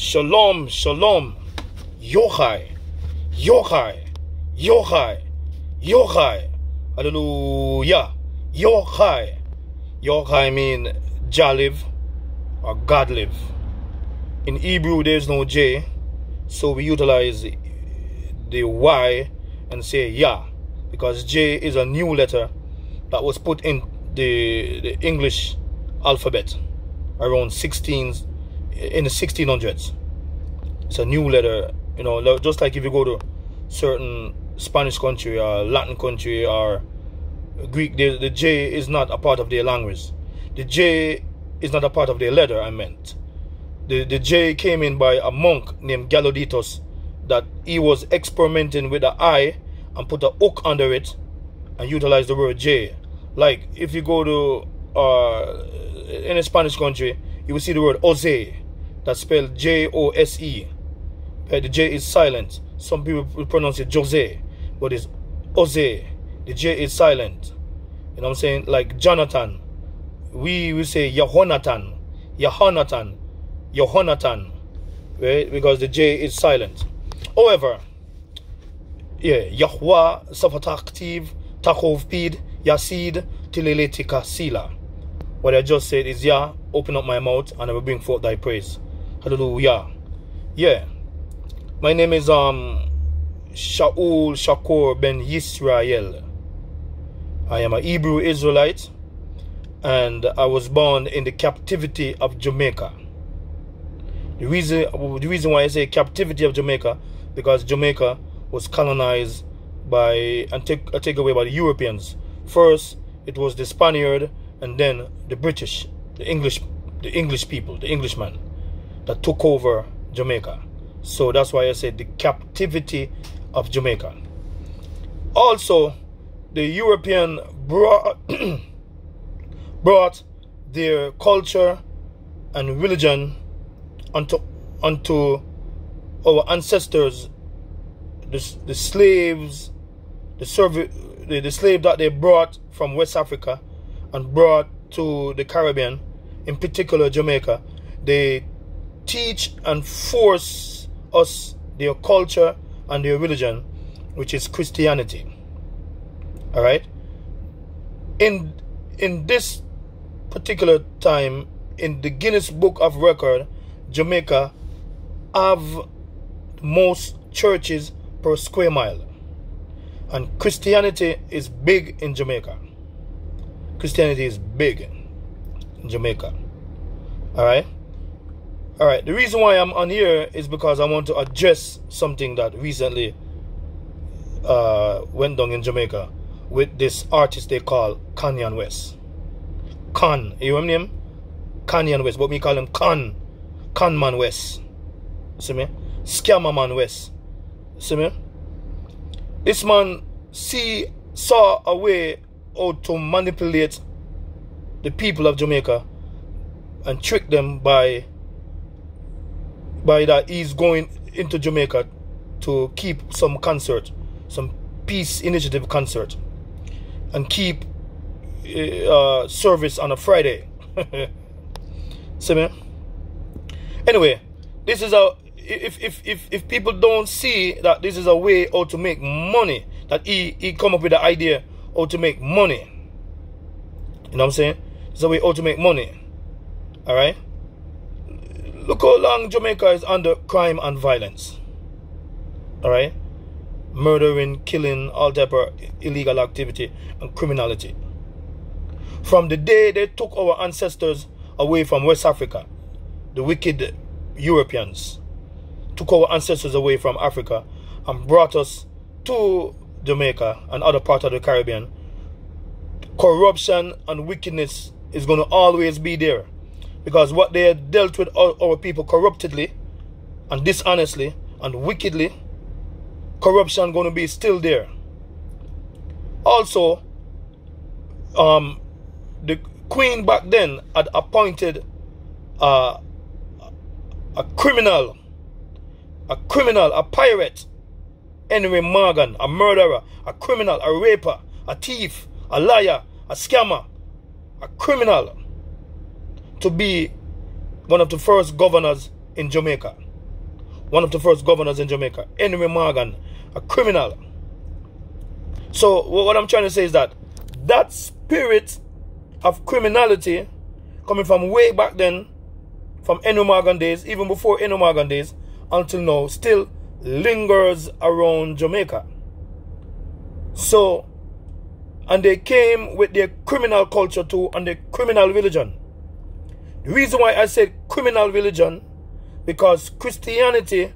Shalom, shalom. Yochai, Yochai, Yochai, Yochai. Hallelujah. Yochai. Yochai mean Jah live or God live. In Hebrew, there's no J, so we utilize the Y and say Yah because J is a new letter that was put in the, the English alphabet around 16 in the 1600s. It's a new letter, you know, just like if you go to certain Spanish country or Latin country or Greek, the, the J is not a part of their language. The J is not a part of their letter, I meant. The, the J came in by a monk named Galoditos that he was experimenting with the I and put a hook under it and utilize the word J. Like if you go to uh, in a Spanish country, you will see the word Jose, that's spelled J-O-S-E. The J is silent. Some people pronounce it Jose, but it's Jose. The J is silent. You know what I'm saying? Like Jonathan. We will say Yehonatan. Yehonatan. Yehonatan. Right? Because the J is silent. However, yeah, Yahweh, Safataktiv, Takov Pid, Yasid, Tileletika Sila. What I just said is, yeah, open up my mouth and I will bring forth thy praise. Hallelujah. Yeah. My name is um Shaul Shakur ben Yisrael. I am a Hebrew Israelite and I was born in the captivity of Jamaica. The reason the reason why I say captivity of Jamaica because Jamaica was colonized by and take, uh, take away by the Europeans. First, it was the Spaniard, and then the British, the English, the English people, the Englishman, that took over Jamaica. So that's why I said the captivity of Jamaica. Also, the European brought brought their culture and religion unto unto our ancestors the, the slaves, the, serv- the, the slave that they brought from West Africa and brought to the Caribbean, in particular Jamaica, they teach and force us their culture and their religion, which is Christianity. All right. In in this particular time, in the Guinness Book of Record, Jamaica have most churches per square mile. And Christianity is big in Jamaica. Christianity is big in Jamaica. Alright? Alright, the reason why I'm on here is because I want to address something that recently uh, went down in Jamaica with this artist they call Kanye West. Con, you know name? Kanye West, but we call him Con. Con Man West. See me? Scammer Man West. See me? This man see saw a way how to manipulate the people of Jamaica and trick them by by that he's going into Jamaica to keep some concert, some peace initiative concert, and keep uh, service on a Friday. See me? Anyway, this is a if if if if people don't see that this is a way how to make money, that he he come up with the idea how to make money. You know what I'm saying? It's a way how to make money. Alright? Look how long Jamaica is under crime and violence. Alright? Murdering, killing, all type of illegal activity and criminality. From the day they took our ancestors away from West Africa, the wicked Europeans, took our ancestors away from Africa and brought us to Jamaica and other parts of the Caribbean, corruption and wickedness is going to always be there. Because what they dealt with our people corruptedly and dishonestly and wickedly, corruption going to be still there. Also, um, the queen back then had appointed a criminal a criminal, a pirate, Henry Morgan, a murderer, a criminal, a raper, a thief, a liar, a scammer, a criminal to be one of the first governors in Jamaica. one of the first governors in Jamaica, Henry Morgan, a criminal. So what I'm trying to say is that that spirit of criminality coming from way back then, from Henry Morgan days, even before Henry Morgan days, until now, still lingers around Jamaica. So, and they came with their criminal culture too and their criminal religion. The reason why I said criminal religion, because Christianity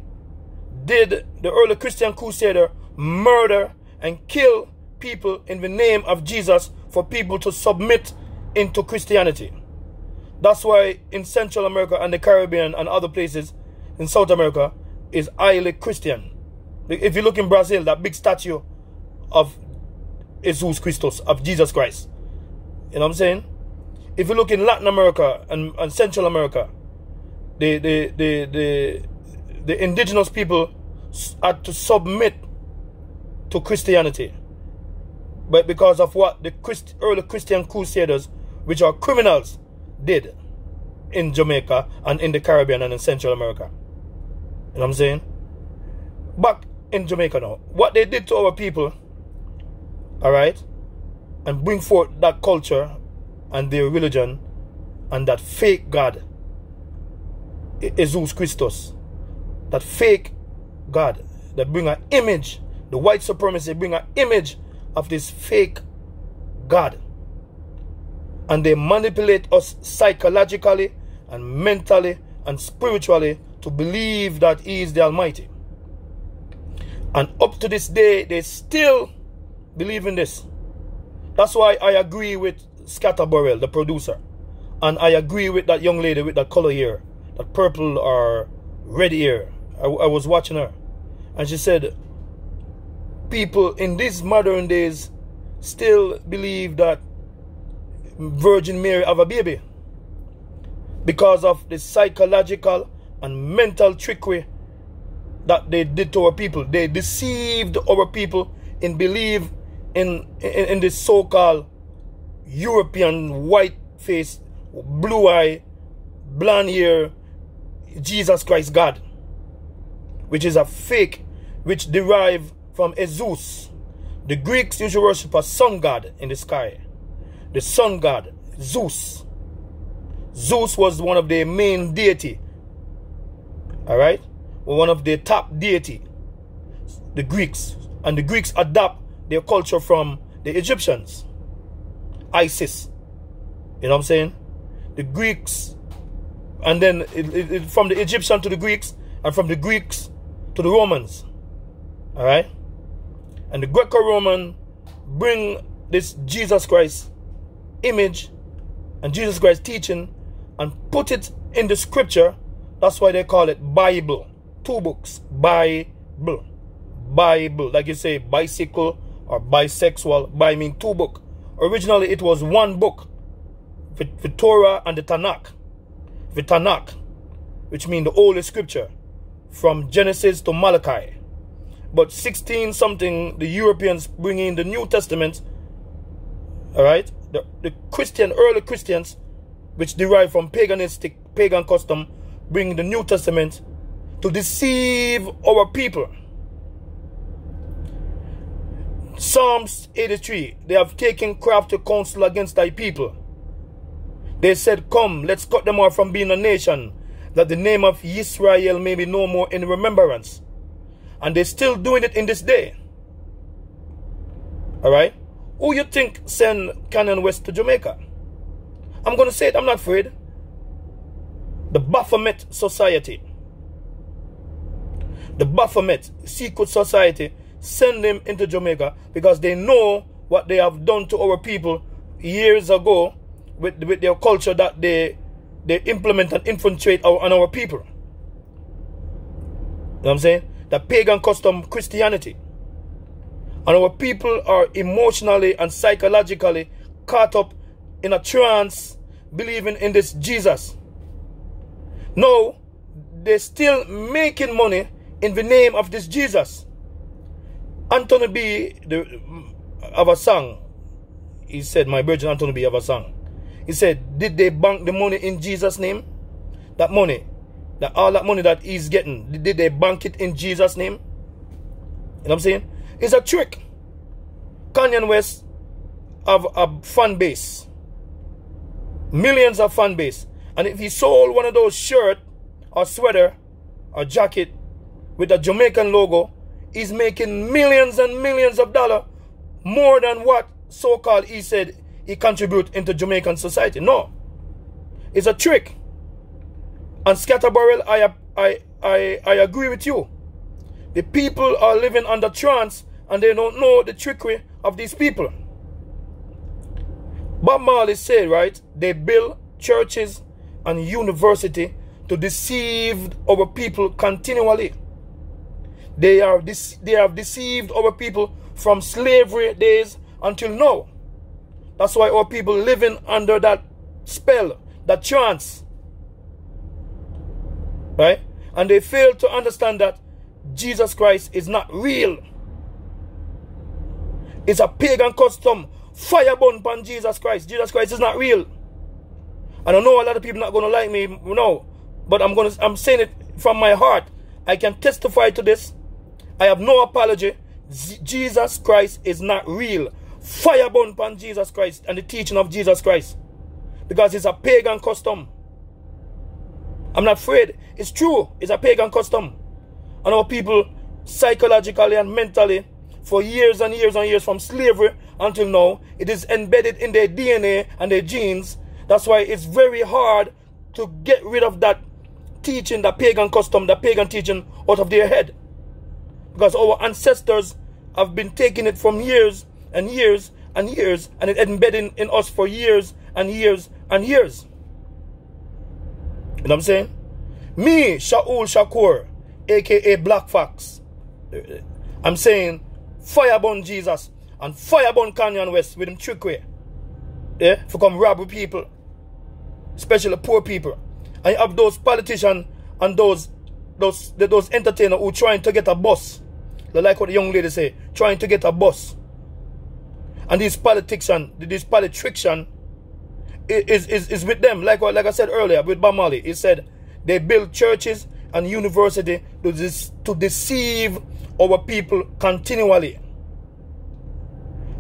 did, the early Christian crusader, murder and kill people in the name of Jesus for people to submit into Christianity. That's why in Central America and the Caribbean and other places in South America is highly Christian. If you look in Brazil, that big statue of Jesus Christus, of Jesus Christ. You know what I'm saying? If you look in Latin America and, and Central America, the, the, the, the, the indigenous people had to submit to Christianity. But because of what the Christ, early Christian crusaders, which are criminals, did in Jamaica and in the Caribbean and in Central America. You know what I'm saying? Back in Jamaica now, what they did to our people, all right, and bring forth that culture and their religion and that fake God, Jesus Christus, that fake God that bring an image, the white supremacy bring an image of this fake God. And they manipulate us psychologically and mentally and spiritually to believe that He is the Almighty. And up to this day, they still believe in this. That's why I agree with Skatta Burrell, the producer. And I agree with that young lady with that color hair, that purple or red hair. I, I was watching her. And she said, people in these modern days still believe that Virgin Mary have a baby because of the psychological and mental trickery that they did to our people. They deceived our people in believe in in, in this so-called European white face, blue eye, blonde hair, Jesus Christ God, which is a fake, which derive from Zeus. The Greeks used to worship a sun god in the sky. The sun god, Zeus. Zeus was one of their main deity. Alright? One of their top deity. The Greeks. And the Greeks adopt their culture from the Egyptians. Isis. You know what I'm saying? The Greeks. And then it, it, from the Egyptian to the Greeks. And from the Greeks to the Romans. Alright? And the Greco-Roman bring this Jesus Christ image and Jesus Christ teaching and put it in the scripture. That's why they call it Bible. Two books. Bible. Bible. Like you say, bicycle or bisexual. By mean two book. Originally it was one book. The, Torah and the Tanakh. The Tanakh. Which mean the Holy Scripture. From Genesis to Malachi. But 16 something, the Europeans bring in the New Testament. Alright? The, the Christian, early Christians which derive from paganistic pagan custom, bring the New Testament to deceive our people. Psalms 83, they have taken crafty counsel against thy people. They said, Come, let's cut them off from being a nation, that the name of Israel may be no more in remembrance. And they're still doing it in this day. Alright? Who you think send Kanye West to Jamaica? I'm going to say it, I'm not afraid. The Baphomet Society. The Baphomet Secret Society send them into Jamaica because they know what they have done to our people years ago with, with their culture that they they implement and infiltrate our, on our people. You know what I'm saying? The pagan custom Christianity. And our people are emotionally and psychologically caught up in a trance believing in this Jesus. No, they're still making money in the name of this Jesus. Anthony B. The, mm, of a song, he said, my virgin Anthony B. of a song. He said, did they bank the money in Jesus' name? That money That all that money that he's getting, did they bank it in Jesus' name? You know what I'm saying? It's a trick. Kanye West have a fan base. Millions of fan base. And if he sold one of those shirt or sweater or jacket with a Jamaican logo, he's making millions and millions of dollars more than what so-called he said he contribute into Jamaican society. No. It's a trick. And Skatta Burrell, I, I, I, I agree with you. The people are living under trance and they don't know the trickery of these people. Bob Marley said, right, they build churches and university to deceive our people continually. They are they have deceived our people from slavery days until now. That's why our people living under that spell, that trance. Right? And they fail to understand that Jesus Christ is not real. It's a pagan custom. Fire burn upon Jesus Christ. Jesus Christ is not real. And I know a lot of people not going to like me, you know, but I'm going to, I'm saying it from my heart. I can testify to this. I have no apology. Jesus Christ is not real. Fire burn upon Jesus Christ and the teaching of Jesus Christ. Because it's a pagan custom. I'm not afraid. It's true. It's a pagan custom. And our people psychologically and mentally for years and years and years from slavery until now, it is embedded in their DNA and their genes. That's why it's very hard to get rid of that teaching, that pagan custom, that pagan teaching out of their head. Because our ancestors have been taking it from years and years and years and it embedded in us for years and years and years. You know what I'm saying? Me, Shaul Shakur, aka Black Fox, I'm saying fireburn Jesus and fireburn Kanye West with him trickery. Yeah, for come rob people, especially poor people. And you have those politicians and those those those entertainers who trying to get a bus. Like what the young lady say, trying to get a bus. And these politician, this politician is, is, is with them. Like like I said earlier with Bob Marley. He said they build churches and university to, this, to deceive our people continually.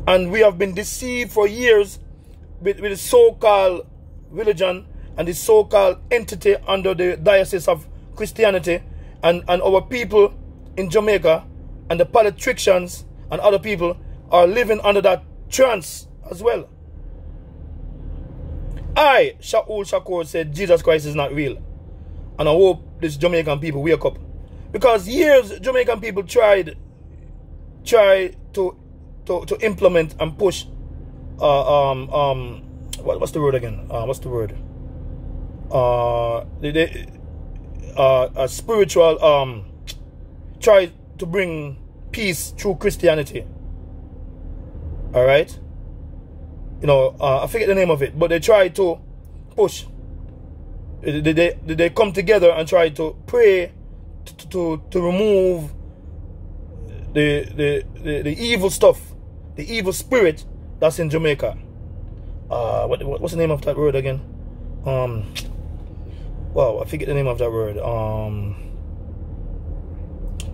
And we have been deceived for years with, with the so-called religion and the so-called entity under the Diocese of Christianity and, and our people in Jamaica and the politicians and other people are living under that trance as well. I, Shaul Shakur, said Jesus Christ is not real. And I hope this Jamaican people wake up. Because years Jamaican people tried try to to, to implement and push uh, um um what, what's the word again? Uh, what's the word? Uh they, uh a spiritual um try to bring peace through Christianity. Alright? You know, uh, I forget the name of it, but they try to push they, they, they come together and try to pray to, to, to remove the, the, the, the, evil stuff, the evil spirit that's in Jamaica. Uh, what, what's the name of that word again? Um, wow, I forget the name of that word. Um,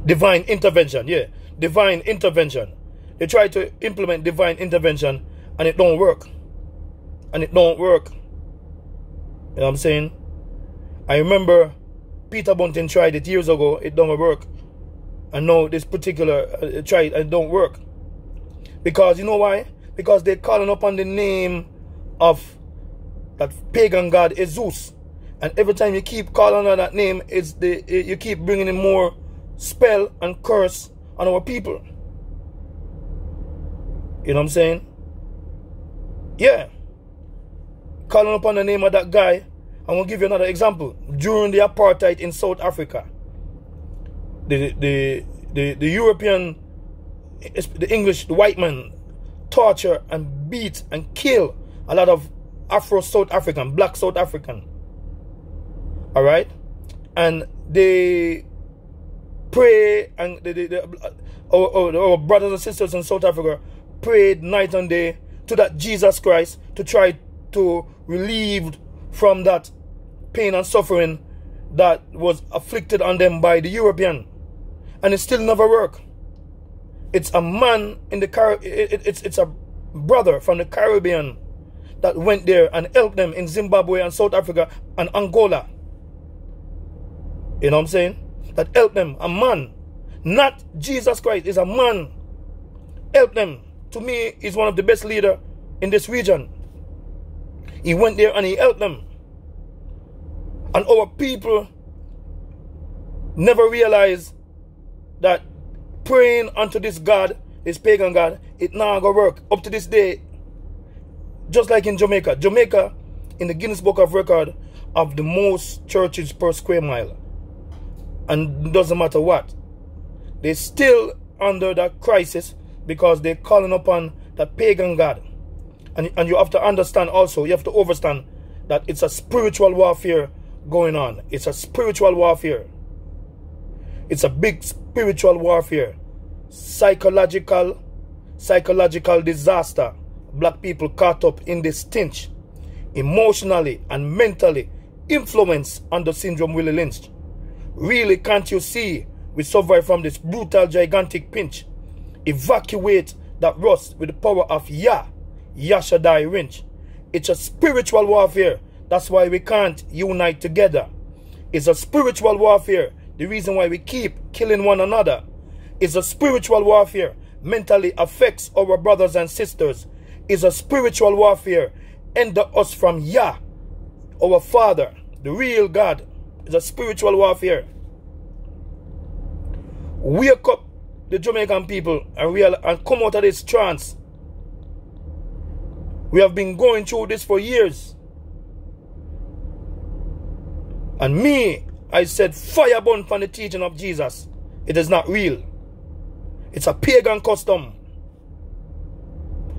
divine intervention. Yeah, divine intervention. They try to implement divine intervention and it don't work. And it don't work. You know what I'm saying? I remember Peter Bunting tried it years ago. It don't work. And now this particular uh, tried and don't work. Because you know why? Because they're calling upon the name of that pagan god is Zeus. And every time you keep calling on that name, it's the you keep bringing in more spell and curse on our people. You know what I'm saying? Yeah. Calling upon the name of that guy I'm going to give you another example. During the apartheid in South Africa, the, the, the, the European, the English, the white man torture and beat and kill a lot of Afro South African, black South African. All right? And they pray and they, they, they, our, our, brothers and sisters in South Africa prayed night and day to that Jesus Christ to try to relieve from that pain and suffering that was afflicted on them by the European. And it still never work. It's a man in the Car it, it's it's a brother from the Caribbean that went there and helped them in Zimbabwe and South Africa and Angola. You know what I'm saying? That helped them. A man. Not Jesus Christ. Is a man. Help them. To me, he's one of the best leader in this region. He went there and he helped them. And our people never realize that praying unto this God, this pagan God, it now gonna work. Up to this day, just like in Jamaica. Jamaica, in the Guinness Book of Record, of the most churches per square mile. And doesn't matter what. They're still under that crisis because they're calling upon that pagan God. And, and you have to understand also, you have to understand that it's a spiritual warfare going on. It's a spiritual warfare. It's a big spiritual warfare. Psychological, psychological disaster. Black people caught up in this stench. Emotionally and mentally influenced under syndrome Willie Lynch. Really can't you see we survive from this brutal gigantic pinch. Evacuate that rust with the power of Yah Yashadai Winch. It's a spiritual warfare. That's why we can't unite together. It's a spiritual warfare. The reason why we keep killing one another. It's a spiritual warfare. Mentally affects our brothers and sisters. It's a spiritual warfare. Ender us from Yah, our Father, the real God. It's a spiritual warfare. Wake up the Jamaican people and, real, and come out of this trance we have been going through this for years. And me, I said, fire burn from the teaching of Jesus. It is not real. It's a pagan custom.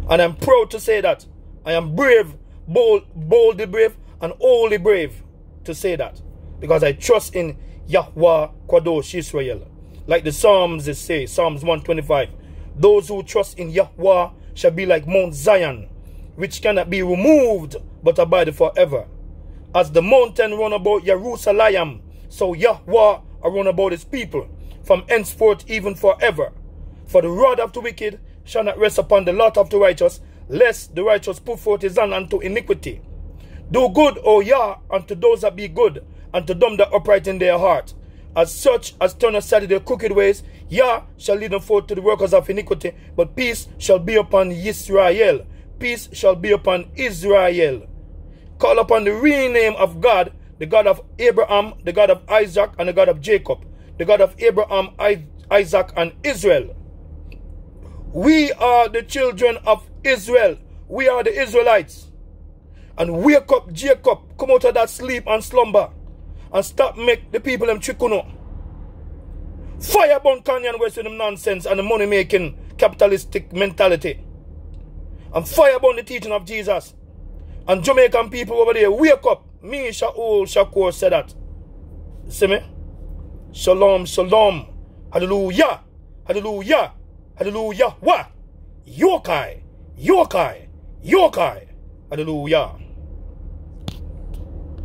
And I'm proud to say that. I am brave, bold, boldly brave, and wholly brave to say that. Because I trust in Yahweh Kadosh Israel. Like the Psalms they say, Psalms 125. Those who trust in Yahweh shall be like Mount Zion, which cannot be removed, but abide forever. As the mountain run about Jerusalem, so Yahweh run about his people, from henceforth even forever. For the rod of the wicked shall not rest upon the lot of the righteous, lest the righteous put forth his hand unto iniquity. Do good, O Yah, unto those that be good, and to them that upright in their heart. As such as turn aside their crooked ways, Yah shall lead them forth to the workers of iniquity, but peace shall be upon Israel peace shall be upon Israel. Call upon the real name of God, the God of Abraham, the God of Isaac, and the God of Jacob, the God of Abraham, Isaac, and Israel. We are the children of Israel. We are the Israelites. And wake up, Jacob. Come out of that sleep and slumber. And stop make the people them chikuno. Fire burn Kanye West with them nonsense and the money making capitalistic mentality and fire upon the teaching of Jesus. And Jamaican people over there, wake up. Me, Shaul Shakur said that. See me? Shalom, shalom. Hallelujah. Hallelujah. Hallelujah. What? Yokai. Yokai. Yokai. Hallelujah.